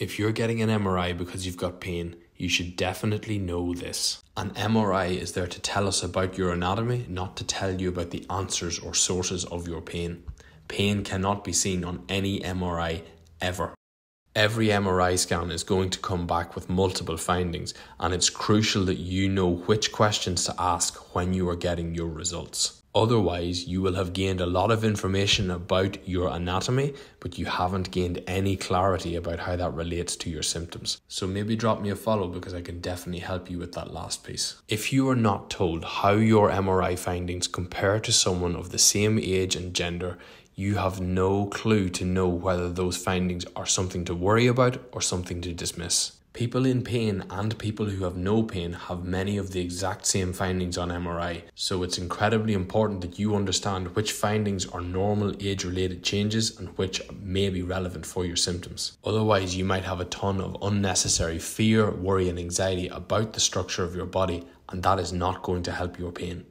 If you're getting an MRI because you've got pain, you should definitely know this. An MRI is there to tell us about your anatomy, not to tell you about the answers or sources of your pain. Pain cannot be seen on any MRI ever. Every MRI scan is going to come back with multiple findings, and it's crucial that you know which questions to ask when you are getting your results. Otherwise, you will have gained a lot of information about your anatomy, but you haven't gained any clarity about how that relates to your symptoms. So maybe drop me a follow because I can definitely help you with that last piece. If you are not told how your MRI findings compare to someone of the same age and gender, you have no clue to know whether those findings are something to worry about or something to dismiss. People in pain and people who have no pain have many of the exact same findings on MRI, so it's incredibly important that you understand which findings are normal age related changes and which may be relevant for your symptoms. Otherwise, you might have a ton of unnecessary fear, worry, and anxiety about the structure of your body, and that is not going to help your pain.